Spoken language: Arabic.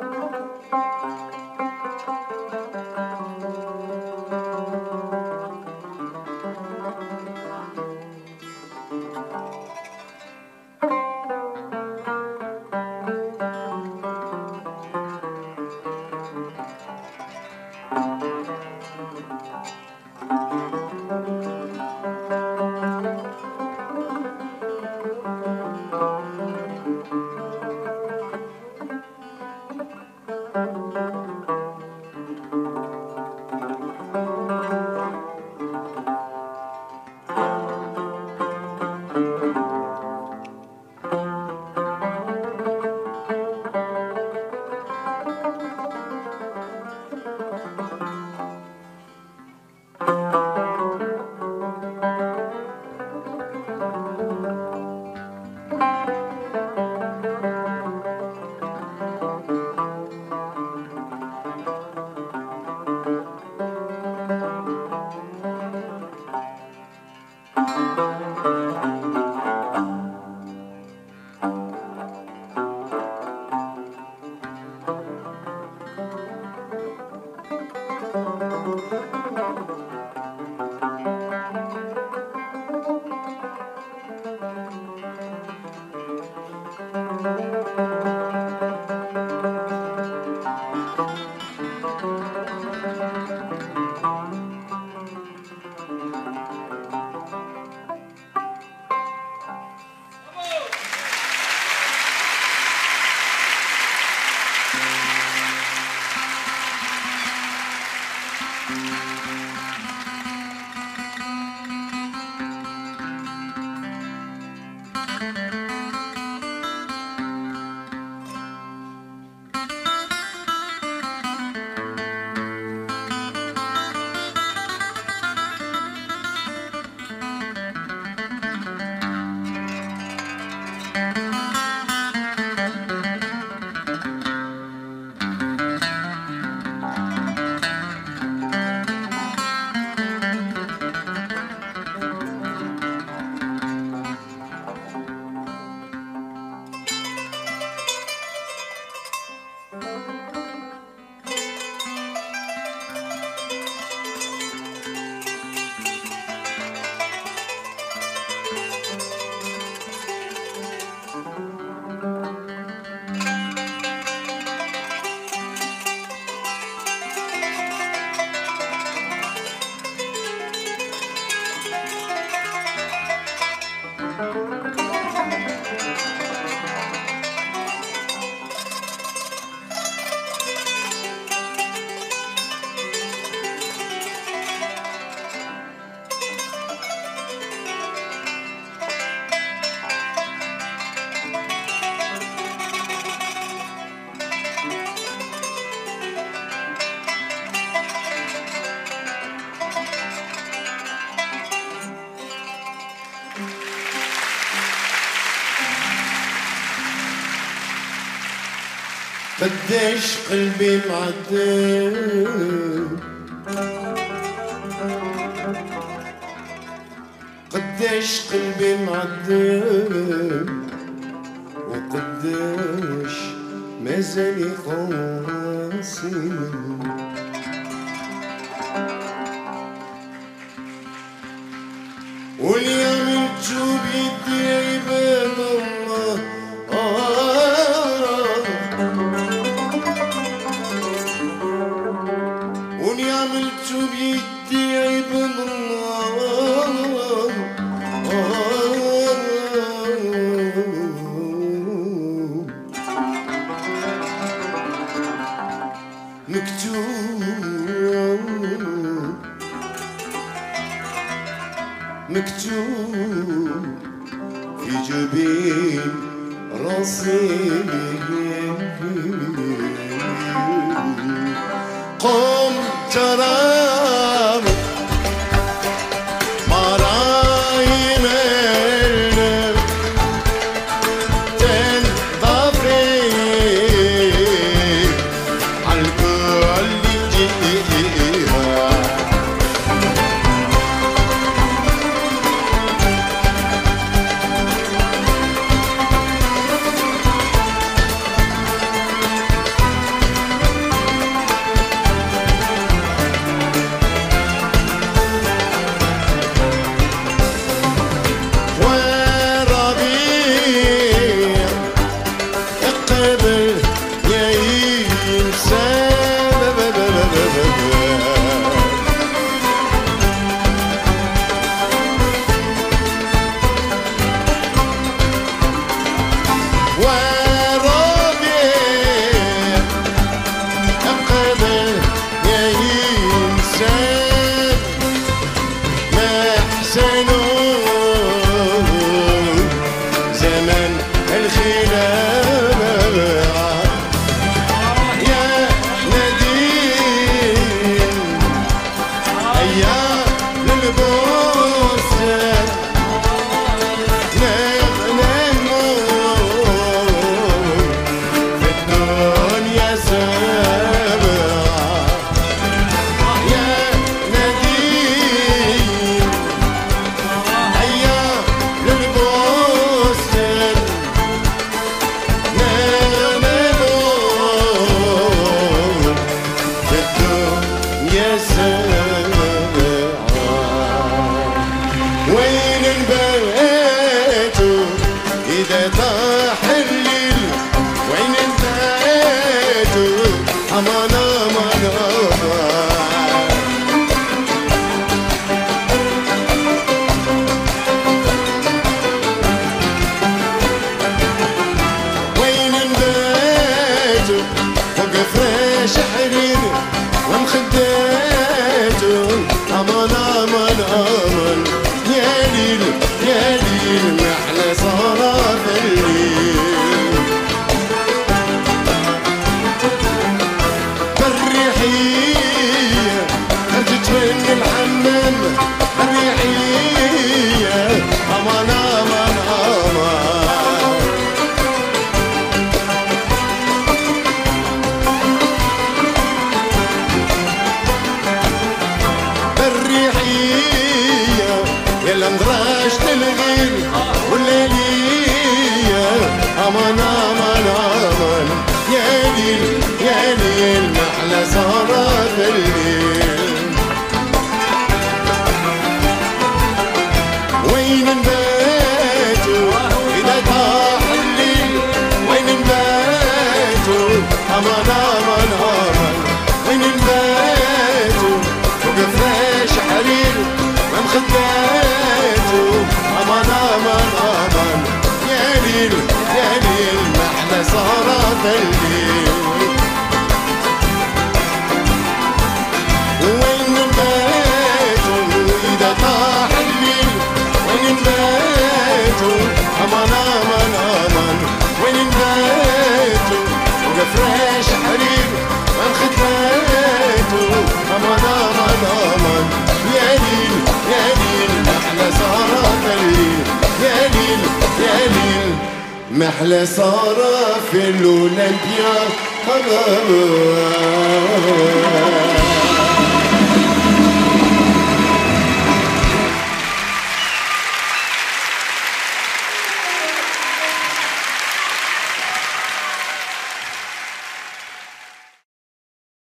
Música قديش قلبي معذب قديش قلبي معذب وقديش مازالي قاسي منه بين راسي من الريحية خرجت من الحمام الريحية أمان أمان أمان الريحية يلا انغرشت الغيل والليلية أمان أمان even better. وقفراش حرير ما خدماتوا أمان أمان أمان يا ليل يا ليل محلى صارت الليل يا ليل يا ليل محلى صار في الأولمبيا.